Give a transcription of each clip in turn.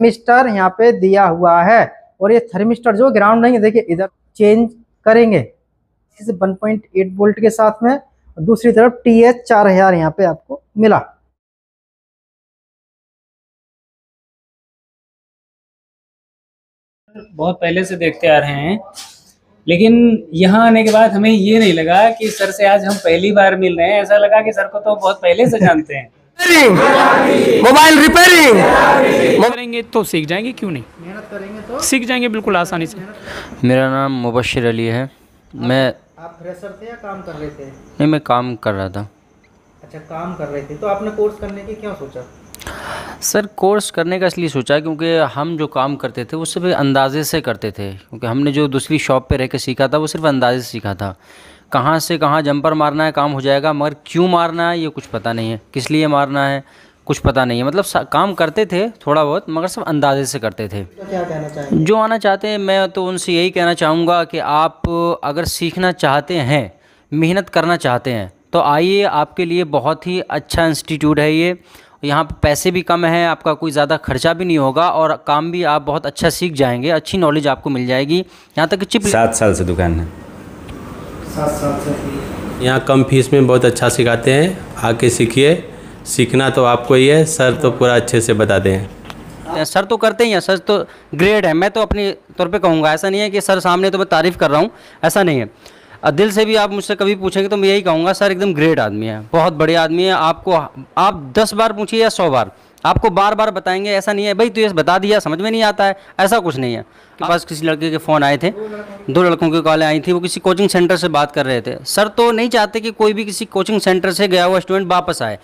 Thermistor यहाँ पे दिया हुआ है। और ये थर्मिस्टर जो ग्राउंड नहीं है, देखिए, इधर चेंज करेंगे। इस 1.8 वोल्ट के साथ में दूसरी तरफ़ टी एच चार हज़ार यहाँ पे आपको मिला। बहुत पहले से देखते आ रहे हैं। लेकिन यहाँ आने के बाद हमें ये नहीं लगा कि सर से आज हम पहली बार मिल रहे हैं। ऐसा लगा कि सर को तो बहुत पहले से जानते हैं। मोबाइल रिपेयरिंग करेंगे तो सीख जाएँगे क्यों नहीं? मेहनत करेंगे तो। सीख जाएँगे बिल्कुल आसानी से। मेरा नाम मुबशिर अली है। मैं आप फ्रेशर थे या काम कर रहे थे? नहीं मैं काम कर रहा था। अच्छा काम कर रहे थे। तो आपने कोर्स करने की क्यों सोचा? सर कोर्स करने का इसलिए सोचा क्योंकि हम जो काम करते थे वो सिर्फ़ अंदाजे से करते थे। क्योंकि हमने जो दूसरी शॉप पे रह के सीखा था वो सिर्फ़ अंदाजे से सीखा था। कहाँ से कहाँ जंपर मारना है काम हो जाएगा मगर क्यों मारना है ये कुछ पता नहीं है। किस लिए मारना है कुछ पता नहीं है। मतलब काम करते थे थोड़ा बहुत मगर सब अंदाजे से करते थे। तो क्या कहना चाहेंगे? जो आना चाहते हैं मैं तो उनसे यही कहना चाहूँगा कि आप अगर सीखना चाहते हैं मेहनत करना चाहते हैं तो आइए आपके लिए बहुत ही अच्छा इंस्टीट्यूट है ये। यहाँ पर पैसे भी कम हैं आपका कोई ज़्यादा खर्चा भी नहीं होगा और काम भी आप बहुत अच्छा सीख जाएँगे अच्छी नॉलेज आपको मिल जाएगी। यहाँ तक कि चिप सात साल से दुकान है। यहाँ कम फ़ीस में बहुत अच्छा सिखाते हैं। आके सीखिए। सीखना तो आपको ही है। सर तो पूरा अच्छे से बताते हैं सर तो करते ही हैं। सर तो ग्रेड है। मैं तो अपने तौर पे कहूँगा ऐसा नहीं है कि सर सामने तो मैं तारीफ़ कर रहा हूँ। ऐसा नहीं है। दिल से भी आप मुझसे कभी पूछेंगे तो मैं यही कहूँगा सर एकदम ग्रेट आदमी है। बहुत बड़े आदमी है। आपको आप दस बार पूछिए या सौ बार। आपको बार बार बताएँगे ऐसा नहीं है भाई तू ये बता दिया समझ में नहीं आता है। ऐसा कुछ नहीं है। के पास किसी लड़के के फ़ोन आए थे दो लड़कों की कॉलें आई थी वो किसी कोचिंग सेंटर से बात कर रहे थे। सर तो नहीं चाहते कि कोई भी किसी कोचिंग सेंटर से गया हुआ स्टूडेंट वापस आए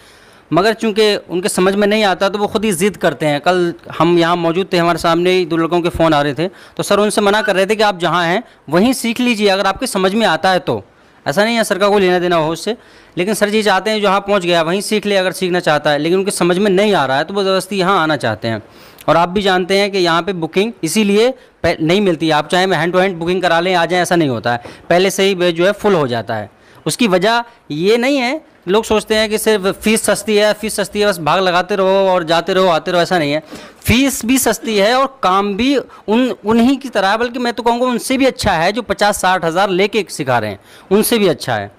मगर चूँकि उनके समझ में नहीं आता तो वो खुद ही ज़िद करते हैं। कल हम यहाँ मौजूद थे हमारे सामने ही दो लड़कों के फ़ोन आ रहे थे तो सर उनसे मना कर रहे थे कि आप जहाँ हैं वहीं सीख लीजिए अगर आपके समझ में आता है तो। ऐसा नहीं है, सर का कोई लेना देना हो उससे। लेकिन सर जी चाहते हैं जहाँ पहुँच गया, वहीं सीख ले, अगर सीखना चाहता है। लेकिन उनके समझ में नहीं आ रहा है तो वो ज़बरदस्ती यहाँ आना चाहते हैं। और आप भी जानते हैं कि यहाँ पे बुकिंग इसीलिए नहीं मिलती आप चाहे मैं हैंड टू हैंड बुकिंग करा लें, आ जाएँ, ऐसा नहीं होता है। पहले से ही जो है फुल हो जाता है। उसकी वजह ये नहीं है लोग सोचते हैं कि सिर्फ़ फ़ीस सस्ती है, फ़ीस सस्ती है, बस भाग लगाते रहो और जाते रहो, आते रहो, ऐसा नहीं है। फ़ीस भी सस्ती है और काम भी उन, उन्हीं की तरह है, बल्कि मैं तो कहूँगा उनसे भी अच्छा है जो पचास साठ हज़ार लेके सिखा रहे हैं। उनसे भी अच्छा है।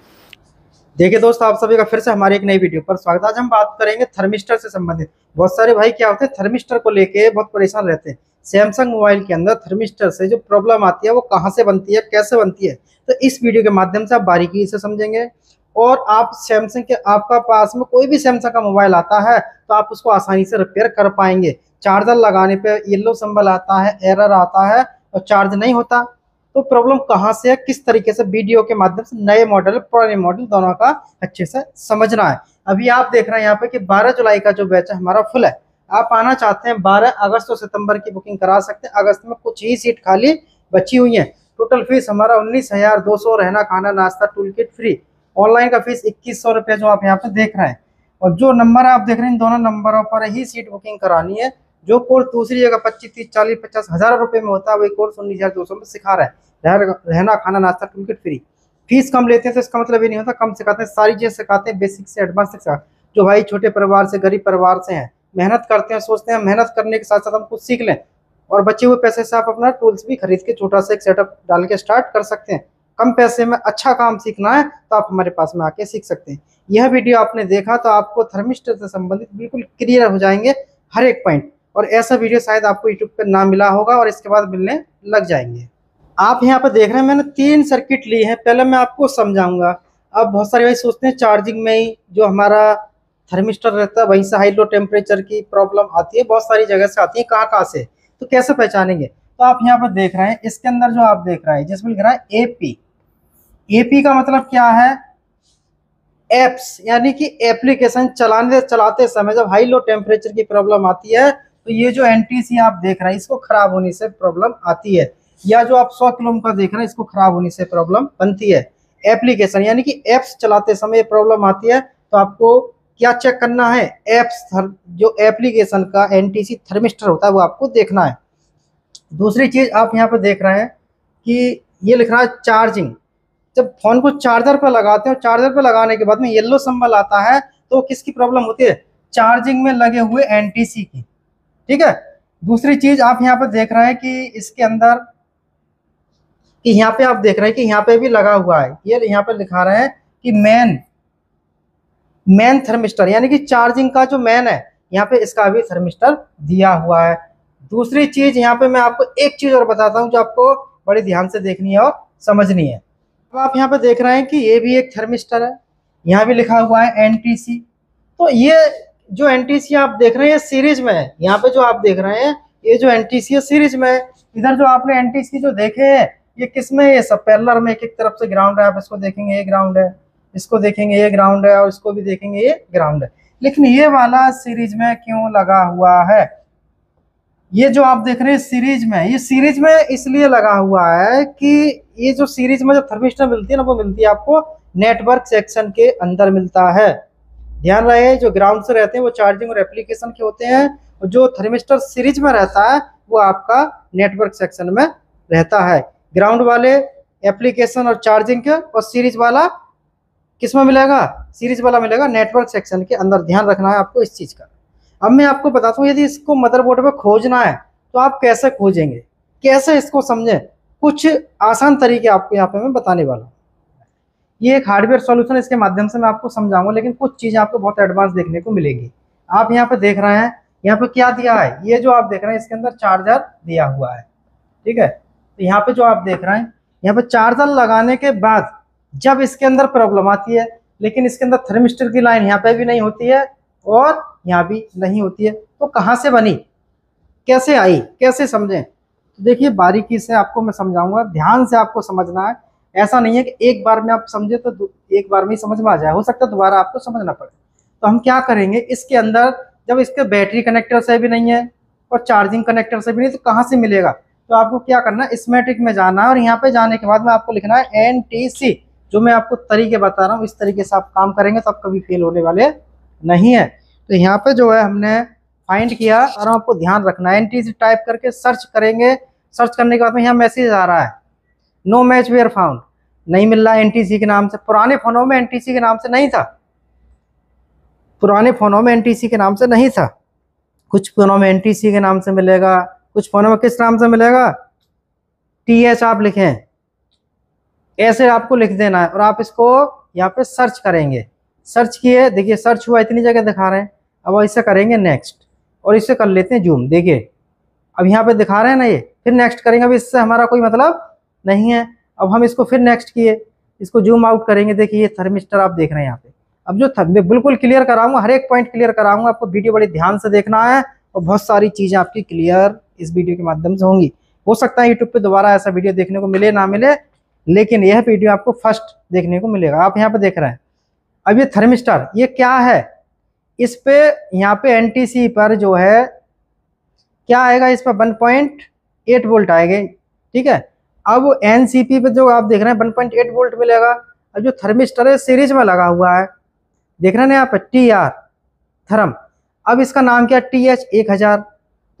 देखिए दोस्तों, आप सभी का फिर से हमारे एक नई वीडियो पर स्वागत आज हम बात करेंगे थर्मिस्टर से संबंधित। बहुत सारे भाई क्या होते हैं, थर्मिस्टर को लेके बहुत परेशान रहते हैं। सैमसंग मोबाइल के अंदर थर्मिस्टर से जो प्रॉब्लम आती है, वो कहाँ से बनती है, कैसे बनती है? तो इस वीडियो के माध्यम से आप बारीकी से समझेंगे। और आप सैमसंग के आपका पास में कोई भी सैमसंग का मोबाइल आता है तो आप उसको आसानी से रिपेयर कर पाएँगे। चार्जर लगाने पे येलो संबल आता है एरर आता है और चार्ज नहीं होता। तो प्रॉब्लम कहाँ से है? किस तरीके से वीडियो के माध्यम से नए मॉडल पुराने मॉडल दोनों का अच्छे से समझना है। अभी आप देख रहे हैं यहाँ पे कि 12 जुलाई का जो बैच है, हमारा फुल है। आप आना चाहते हैं 12 अगस्त और सितंबर की बुकिंग करा सकते हैं। अगस्त में कुछ ही सीट खाली बची हुई है। टोटल फ़ीस हमारा उन्नीस हज़ार दो सौ रहना, खाना, नाश्ता टूल किट फ्री ऑनलाइन का फ़ीस इक्कीस सौ रुपये जो आप यहाँ पे देख रहे हैं। और जो नंबर आप देख रहे हैं, इन दोनों नंबरों पर ही सीट बुकिंग करानी है। जो कोर्स दूसरी जगह पच्चीस, तीस, चालीस, पचास हज़ार रुपए में होता है, वही कोर्स उन्नीस हज़ार दो सौ में सिखा रहा है। रहना, खाना, नाश्ता टूल किट फ्री। फ़ीस कम लेते हैं तो इसका मतलब ये नहीं होता, कम सिखाते हैं, सारी चीज़ सिखाते हैं बेसिक से एडवांस तक जो भाई छोटे परिवार से, गरीब परिवार से हैं, मेहनत करते हैं, सोचते हैं, मेहनत करने के साथ साथ हम कुछ सीख लें। और बचे हुए पैसे से आप अपना टूल्स भी खरीद के छोटा सा एक सेटअप डाल के स्टार्ट कर सकते हैं। कम पैसे में अच्छा काम सीखना है तो आप हमारे पास में आके सीख सकते हैं। यह वीडियो आपने देखा तो आपको थर्मिस्टर से संबंधित बिल्कुल क्लियर हो जाएँगे हर एक पॉइंट और ऐसा वीडियो शायद आपको यूट्यूब पर ना मिला होगा और इसके बाद मिलने लग जाएँगे। आप यहाँ पर देख रहे हैं, मैंने तीन सर्किट ली है। पहले मैं आपको समझाऊँगा। अब बहुत सारे भाई सोचते हैं चार्जिंग में ही जो हमारा थर्मिस्टर रहता है, वहीं से हाई लो टेम्परेचर की प्रॉब्लम आती है, बहुत सारी जगह से आती है, कहाँ कहाँ से? तो कैसे पहचानेंगे? तो आप यहाँ पर देख रहे हैं, इसके अंदर जो आप देख रहे हैं, जिसमें लिख रहा है एपी एपी का मतलब क्या है? एप्स यानी कि एप्लीकेशन चलाने, चलाते समय जब हाई लो टेम्परेचर की प्रॉब्लम आती है तो ये जो एनटीसी आप देख रहे हैं, इसको खराब होने से प्रॉब्लम आती है। या जो आप 100 किलो का देख रहे हैं, इसको खराब होने से प्रॉब्लम बनती है। एप्लीकेशन यानी कि एप्स चलाते समय प्रॉब्लम आती है तो आपको क्या चेक करना है? एप्स जो एप्लीकेशन का एनटीसी थर्मिस्टर होता है, वो आपको देखना है। दूसरी चीज़ आप यहाँ पर देख रहे हैं कि ये लिख रहा है चार्जिंग जब फ़ोन को चार्जर पर लगाते हो चार्जर पर लगाने के बाद में येलो संबल आता है तो किसकी प्रॉब्लम होती है? चार्जिंग में लगे हुए एनटीसी की। ठीक है? दूसरी चीज़ आप यहाँ पर देख रहे हैं कि इसके अंदर, कि यहाँ पे आप देख रहे हैं कि यहाँ पे भी लगा हुआ है। ये यहाँ पे दिखा रहे हैं कि मेन मेन थर्मिस्टर यानी कि चार्जिंग का जो मेन है, यहाँ पे इसका भी थर्मिस्टर दिया हुआ है। दूसरी चीज़ यहाँ पे मैं आपको एक चीज़ और बताता हूँ जो आपको बड़ी ध्यान से देखनी है और समझनी है। अब आप यहाँ पे देख रहे हैं कि ये भी एक थर्मिस्टर है। यहाँ भी लिखा हुआ है एनटीसी तो ये जो एनटीसी आप देख रहे हैं सीरीज़ में है। यहाँ पे जो आप देख रहे हैं, ये जो एनटीसी है सीरीज़ में है। इधर जो आपने एनटीसी जो देखे हैं, ये किसमें ये सब पैरलर में एक एक तरफ़ से ग्राउंड है। आप इसको देखेंगे, ये ग्राउंड है। इसको देखेंगे, ये ग्राउंड है। और इसको भी देखेंगे, ये ग्राउंड है। लेकिन ये वाला सीरीज़ में क्यों लगा हुआ है? ये जो आप देख रहे हैं सीरीज़ में, ये सीरीज़ में इसलिए लगा हुआ है कि ये जो सीरीज़ में जो थर्मिस्टर मिलती है ना, वो मिलती है आपको नेटवर्क सेक्शन के अंदर मिलता है। ध्यान रहे, जो ग्राउंड से रहते हैं, वो चार्जिंग और एप्लीकेशन के होते हैं, और जो थर्मिस्टर सीरीज़ में रहता है, वो आपका नेटवर्क सेक्शन में रहता है। ग्राउंड वाले एप्लीकेशन और चार्जिंग के, और सीरीज़ वाला किसमें मिलेगा? सीरीज़ वाला मिलेगा नेटवर्क सेक्शन के अंदर। ध्यान रखना है आपको इस चीज़ का। अब मैं आपको बताता हूँ, यदि इसको मदरबोर्ड पे खोजना है तो आप कैसे खोजेंगे? कैसे इसको समझें? कुछ आसान तरीके आपको यहाँ पे मैं बताने वाला हूँ। ये एक हार्डवेयर सॉल्यूशन इसके माध्यम से मैं आपको समझाऊँगा, लेकिन कुछ चीज़ें आपको बहुत एडवांस देखने को मिलेगी। आप यहाँ पे देख रहे हैं, यहाँ पे क्या दिया है? ये जो आप देख रहे हैं, इसके अंदर चार्जर दिया हुआ है। ठीक है? तो यहाँ पे जो आप देख रहे हैं, यहाँ पे चार्जर लगाने के बाद जब इसके अंदर प्रॉब्लम आती है, लेकिन इसके अंदर थर्मिस्टर की लाइन यहाँ पे भी नहीं होती है, और यहाँ भी नहीं होती है तो कहाँ से बनी? कैसे आई? कैसे समझें? तो देखिए, बारीकी से आपको मैं समझाऊँगा, ध्यान से आपको समझना है। ऐसा नहीं है कि एक बार में आप समझे तो एक बार में ही समझ में आ जाए, हो सकता है दोबारा आपको समझना पड़े। तो हम क्या करेंगे? इसके अंदर जब इसके बैटरी कनेक्टर से भी नहीं है और चार्जिंग कनेक्टर से भी नहीं तो कहाँ से मिलेगा? तो आपको क्या करना है? स्मेटिक में जाना है और यहाँ पे जाने के बाद में आपको लिखना है एन जो मैं आपको तरीके बता रहा हूँ, इस तरीके से आप काम करेंगे तो आप कभी फेल होने वाले नहीं है। तो यहाँ पे जो है हमने फाइंड किया और आपको ध्यान रखना है। एनटीसी टाइप करके सर्च करेंगे। सर्च करने के बाद में यहाँ मैसेज आ रहा है। नो मैच वेयर फाउंड नहीं मिल रहा एन के नाम से। पुराने फ़ोनों में एनटीसी के नाम से नहीं था। पुराने फ़ोनों में एनटीसी के नाम से नहीं था। कुछ फ़ोनों में एनटीसी के नाम से मिलेगा। कुछ फ़ोनों में किस नाम से मिलेगा? टी एच आप लिखें। ऐसे आपको लिख देना है और आप इसको यहाँ पे सर्च करेंगे। सर्च किए। देखिए सर्च हुआ, इतनी जगह दिखा रहे हैं। अब ऐसे करेंगे नेक्स्ट और इसे कर लेते हैं जूम देखिए, अब यहाँ पे दिखा रहे हैं ना ये, फिर नेक्स्ट करेंगे। अब इससे हमारा कोई मतलब नहीं है। अब हम इसको फिर नेक्स्ट किए, इसको जूम आउट करेंगे। देखिए, ये थर्मिस्टर आप देख रहे हैं यहाँ पे। अब जो मैं बिल्कुल क्लियर कराऊँगा, हर एक पॉइंट क्लियर कराऊँगा। आपको वीडियो बड़े ध्यान से देखना है, और बहुत सारी चीज़ें आपकी क्लियर इस वीडियो के माध्यम से होंगी। हो सकता है यूट्यूब पे दोबारा ऐसा वीडियो देखने को मिले, ना मिले, लेकिन यह वीडियो आपको फ़र्स्ट देखने को मिलेगा। आप यहाँ पे देख रहे हैं। अब ये थर्मिस्टर ये क्या है? इस पे, यहाँ पे एनटीसी पर जो है, क्या आएगा इस पर? वन पॉइंट एट वोल्ट आएगा। ठीक है? अब एन पे जो आप देख रहे हैं, वन पॉइंट एट वोल्ट मिलेगा। अब जो थर्मिस्टर है, सीरीज़ में लगा हुआ है। देख रहे हैं यहाँ पे टी आर थर्म। अब इसका नाम क्या टी एच एक हज़ार।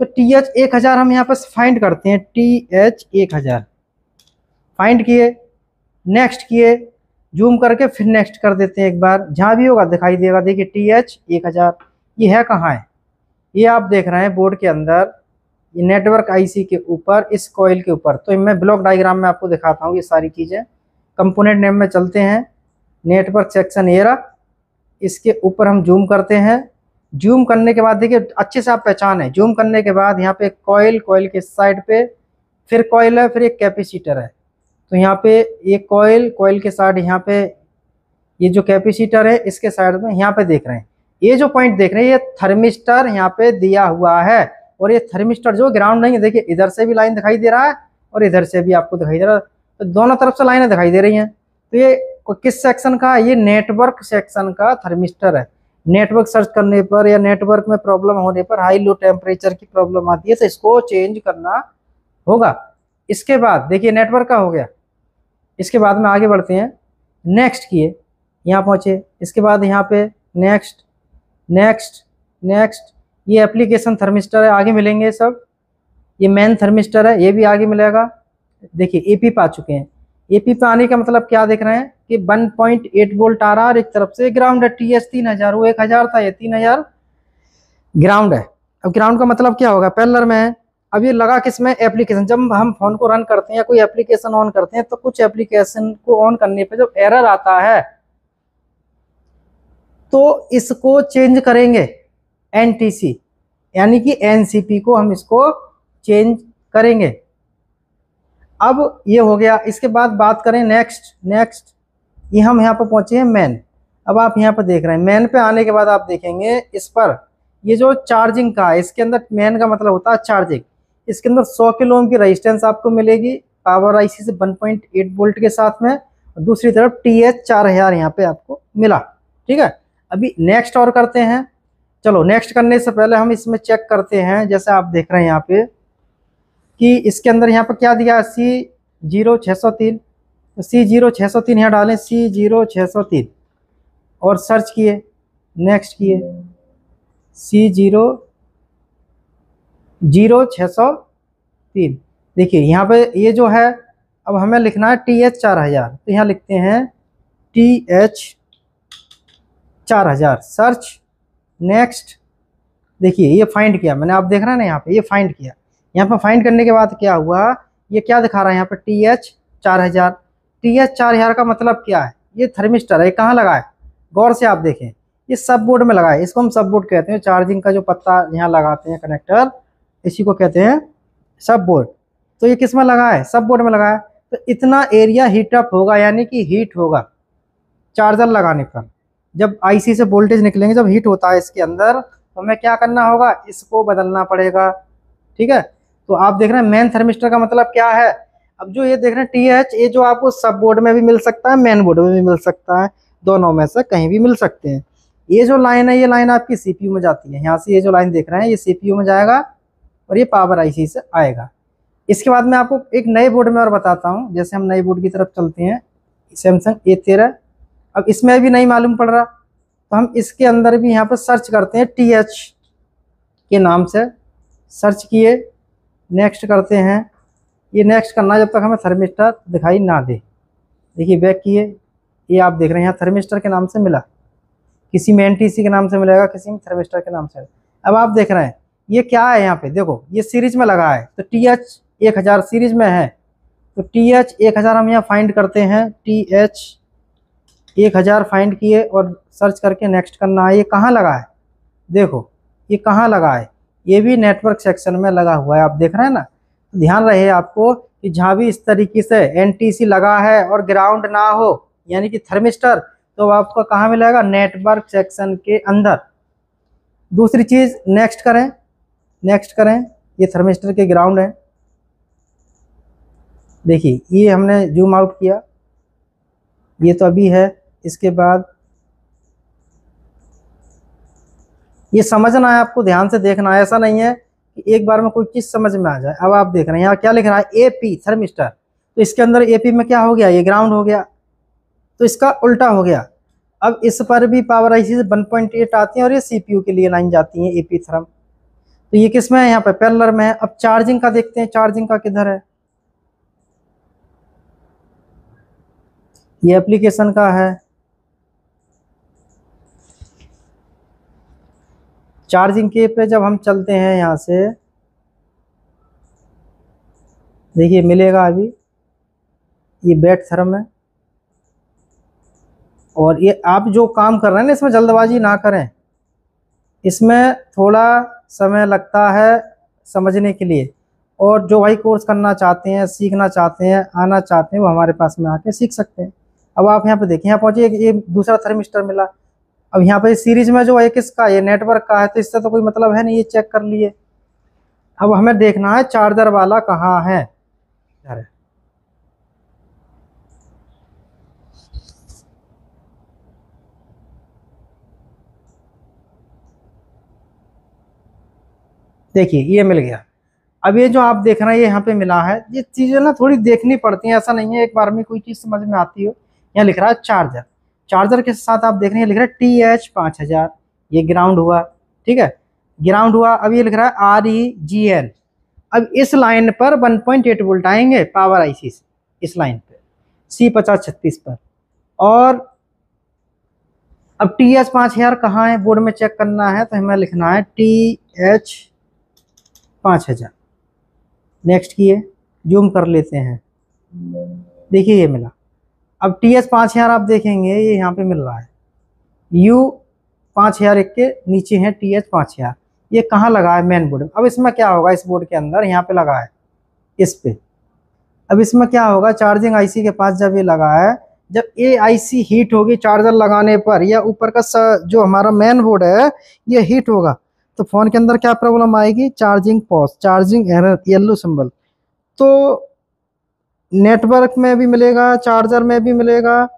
तो टी एच एक हज़ार हम यहाँ पर फाइंड करते हैं। टी एच एक हज़ार। फाइंड किए नेक्स्ट किए। जूम करके फिर नेक्स्ट कर देते हैं एक बार। जहाँ भी होगा, दिखाई देगा। देखिए टी एच एक हज़ार। ये है कहाँ है? ये आप देख रहे हैं बोर्ड के अंदर। ये नेटवर्क आईसी के ऊपर, इस कॉइल के ऊपर। तो मैं ब्लॉक डायग्राम में आपको दिखाता हूँ ये सारी चीज़ें। कंपोनेंट नेम में चलते हैं। नेटवर्क सेक्शन एरा इसके ऊपर हम जूम करते हैं। जूम करने के बाद देखिए, अच्छे से आप पहचान है। जूम करने के बाद यहाँ पे कॉइल कॉइल के साइड पे, फिर कॉइल है, फिर एक कैपेसिटर है। तो यहाँ पे ये कॉयल कॉयल के साइड यहाँ पे ये जो कैपेसिटर है, इसके साइड में यहाँ पे देख रहे हैं। ये जो पॉइंट देख रहे हैं, ये थर्मिस्टर यहाँ पे दिया हुआ है। और ये थर्मिस्टर जो ग्राउंड नहीं है, देखिए, इधर से भी लाइन दिखाई दे रहा है और इधर से भी आपको दिखाई दे रहा है। तो दोनों तरफ़ से लाइनें दिखाई दे रही हैं। तो ये किस सेक्शन का? ये नेटवर्क सेक्शन का थर्मिस्टर है। नेटवर्क सर्च करने पर या नेटवर्क में प्रॉब्लम होने पर हाई लो टेम्परेचर की प्रॉब्लम आती है तो इसको चेंज करना होगा। इसके बाद देखिए नेटवर्क का हो गया। इसके बाद में आगे बढ़ते हैं। नेक्स्ट किए। यहाँ पहुँचे। इसके बाद यहाँ पे नेक्स्ट नेक्स्ट नेक्स्ट ये एप्लीकेशन थर्मिस्टर है। आगे मिलेंगे सब। ये मेन थर्मिस्टर है। ये भी आगे मिलेगा। देखिए एपी पे आ चुके हैं। एपी पे आने का मतलब क्या देख रहे हैं कि 1.8 वोल्ट आ रहा है और एक तरफ़ से ग्राउंड है। टी एस तीन हज़ार, वो एक हज़ार था, ये तीन हज़ार। ग्राउंड है। अब ग्राउंड का मतलब क्या होगा? पैरेलल में है अब ये लगा किसमें एप्लीकेशन जब हम फ़ोन को रन करते हैं या कोई एप्लीकेशन ऑन करते हैं तो कुछ एप्लीकेशन को ऑन करने पे जब एरर आता है तो इसको चेंज करेंगे एनटीसी यानी कि एनसीपी को हम इसको चेंज करेंगे। अब ये हो गया। इसके बाद बात करें नेक्स्ट नेक्स्ट ये हम यहाँ पर पहुँचे हैं मैन अब आप यहाँ पर देख रहे हैं। मैन पे आने के बाद आप देखेंगे इस पर। ये जो चार्जिंग का है, इसके अंदर मैन का मतलब होता है चार्जिंग इसके अंदर 100 किलो ओम की रेजिस्टेंस आपको मिलेगी। पावर आईसी से 1.8 वोल्ट के साथ में। दूसरी तरफ़ टी एच चार हज़ार यहाँ पे आपको मिला। ठीक है? अभी नेक्स्ट और करते हैं। चलो नेक्स्ट करने से पहले हम इसमें चेक करते हैं। जैसे आप देख रहे हैं यहाँ पे कि इसके अंदर यहाँ पर क्या दिया सी ज़ीरो छः सौ तीन। सी ज़ीरो छः सौ तीन यहाँ डालें। सी ज़ीरो छः सौ तीन। और सर्च किए। नेक्स्ट किए। सी ज़ीरो ज़ीरो छः सौ तीन। देखिए, यहाँ पे ये जो है, अब हमें लिखना है टी एच चार हज़ार। तो यहाँ लिखते हैं टी एच चार हज़ार। सर्च नेक्स्ट देखिए, ये फाइंड किया। मैंने आप देख रहे हैं ना यहाँ पे? ये फाइंड किया। यहाँ पर फाइंड करने के बाद क्या हुआ? ये क्या दिखा रहा है यहाँ पर टी एच चार हज़ार। टी एच चार हज़ार का मतलब क्या है? ये थर्मिस्टर है। कहाँ लगा है? गौर से आप देखें। ये सब बोर्ड में लगा है। इसको हम सब बोर्ड कहते हैं। चार्जिंग का जो पत्ता यहाँ लगाते हैं कनेक्टर इसी को कहते हैं सब बोर्ड। तो ये किसमें लगा है? सब बोर्ड में लगा है। तो इतना एरिया हीटअप होगा, यानी कि हीट होगा चार्जर लगाने पर जब आईसी से वोल्टेज निकलेंगे, जब हीट होता है इसके अंदर तो हमें क्या करना होगा? इसको बदलना पड़ेगा। ठीक है? तो आप देख रहे हैं मेन थर्मिस्टर का मतलब क्या है? अब जो ये देख रहे हैं टी एच ये जो आपको सब बोर्ड में भी मिल सकता है मेन बोर्ड में भी मिल सकता है। दोनों में से कहीं भी मिल सकते हैं। ये जो लाइन है, ये लाइन आपकी सीपीयू में जाती है। यहाँ से ये जो लाइन देख रहे हैं, ये सीपीयू में जाएगा। और ये पावर आईसी से आएगा। इसके बाद मैं आपको एक नए बोर्ड में और बताता हूँ। जैसे हम नए बोर्ड की तरफ़ चलते हैं सैमसंग ए तेरह अब इसमें भी नहीं मालूम पड़ रहा तो हम इसके अंदर भी यहाँ पर सर्च करते हैं टी एच के नाम से। सर्च किए नेक्स्ट करते हैं। ये नेक्स्ट करना जब तक हमें थर्मिस्टर दिखाई ना दे। देखिए बैक किए। ये आप देख रहे हैं, यहाँ थर्मिस्टर के नाम से मिला। किसी में एन के नाम से मिलेगा, किसी में थर्मिस्टर के नाम से। अब आप देख रहे हैं ये क्या है यहाँ पे? देखो, ये सीरीज़ में लगा है तो टी एच एक हज़ार सीरीज़ में है। तो टी एच एक हज़ार हम यहाँ फाइंड करते हैं। टी एच एक हज़ार फाइंड किए और सर्च करके नेक्स्ट करना है। ये कहाँ लगा है? देखो, ये कहाँ लगा है? ये भी नेटवर्क सेक्शन में लगा हुआ है। आप देख रहे हैं ना? तो ध्यान रहे आपको कि जहाँ भी इस तरीके से एनटीसी लगा है और ग्राउंड ना हो, यानी कि थर्मिस्टर तो आपको कहाँ मिलेगा? नेटवर्क सेक्शन के अंदर। दूसरी चीज़ नेक्स्ट करें। नेक्स्ट करें। ये थर्मिस्टर के ग्राउंड है। देखिए, ये हमने जूम आउट किया। ये तो अभी है। इसके बाद ये समझना है आपको? ध्यान से देखना। है ऐसा नहीं है कि एक बार में कोई चीज़ समझ में आ जाए। अब आप देख रहे हैं। यहाँ क्या लिख रहा है? A P thermistor. तो इसके अंदर ए पी में क्या हो गया? ये ग्राउंड हो गया। तो इसका उल्टा हो गया। अब इस पर भी पावर आई से वन पॉइंट एट आती है और ये सीपीयू के लिए लाइन जाती है ए पी थर्म। तो ये किसमें है? यहाँ पे पैरलर में है। अब चार्जिंग का देखते हैं। चार्जिंग का किधर है? ये एप्लीकेशन का है। चार्जिंग के पे जब हम चलते हैं यहाँ से, देखिए मिलेगा अभी। ये बैट थर्म है। और ये आप जो काम कर रहे हैं ना, इसमें जल्दबाजी ना करें। इसमें थोड़ा समय लगता है समझने के लिए। और जो भाई कोर्स करना चाहते हैं, सीखना चाहते हैं, आना चाहते हैं, वो हमारे पास में आके सीख सकते हैं। अब आप यहाँ पे देखिए, यहाँ पहुँचे ये दूसरा थर्मिस्टर मिला। अब यहाँ पे सीरीज़ में जो है किसका ये नेटवर्क का है तो इससे तो कोई मतलब है नहीं, ये चेक कर लिए। अब हमें देखना है चार्जर वाला कहाँ है। देखिए, ये मिल गया। अब ये जो आप देख रहे हैं, ये यहाँ पे मिला है। ये चीज़ें ना थोड़ी देखनी पड़ती हैं, ऐसा नहीं है, एक बार में कोई चीज़ समझ में आती हो। यहाँ लिख रहा है चार्जर। चार्जर के साथ आप देख रहे हैं लिख रहा है टी एच पाँच हज़ार। ये ग्राउंड हुआ, ठीक है? ग्राउंड हुआ, अब ये लिख रहा है आर ई जी एन अब इस लाइन पर 1.8 पॉइंट वोल्ट आएँगे पावर आईसी से, इस लाइन पे। सी पचास छत्तीस पर। और अब टी एच पाँच हज़ार कहाँ है? बोर्ड में चेक करना है तो हमें लिखना है टी एच पाँच हज़ार। नेक्स्ट की है जूम कर लेते हैं। देखिए ये मिला। अब टी एच पाँच हज़ार आप देखेंगे, ये यहाँ पे मिल रहा है। यू पाँच हज़ार एक के नीचे है टी एच पाँच हज़ार। ये कहाँ लगा है? मेन बोर्ड अब इसमें क्या होगा? इस बोर्ड के अंदर यहाँ पे लगा है। इस पे। अब इसमें क्या होगा? चार्जिंग आईसी के पास जब ये लगा है, जब ये आईसी हीट होगी चार्जर लगाने पर या ऊपर का जो हमारा मेन बोर्ड है, ये हीट होगा। तो फ़ोन के अंदर क्या प्रॉब्लम आएगी? Charging pause, charging error, yellow symbol. तो नेटवर्क में भी मिलेगा, चार्जर में भी मिलेगा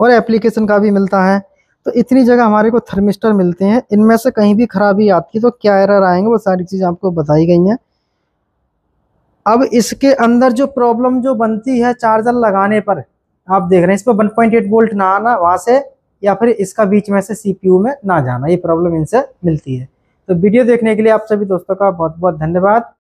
और एप्लीकेशन का भी मिलता है। तो इतनी जगह हमारे को थर्मिस्टर मिलते हैं। इनमें से कहीं भी खराबी आती है तो क्या एरर आएँगे? वो सारी चीज़ आपको बताई गई हैं। अब इसके अंदर जो प्रॉब्लम जो बनती है चार्जर लगाने पर, आप देख रहे हैं, इस पर 1.8 वोल्ट ना आना, वहाँ से या फिर इसका बीच में से सीपीयू में ना जाना, ये प्रॉब्लम इनसे मिलती है। तो वीडियो देखने के लिए आप सभी दोस्तों का बहुत बहुत धन्यवाद।